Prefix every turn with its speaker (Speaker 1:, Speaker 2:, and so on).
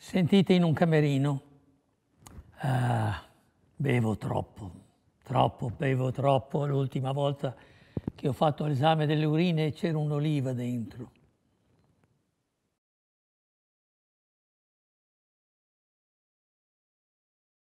Speaker 1: Sentite in un camerino. Ah, bevo troppo, troppo, bevo troppo. L'ultima volta che ho fatto l'esame delle urine c'era un'oliva dentro.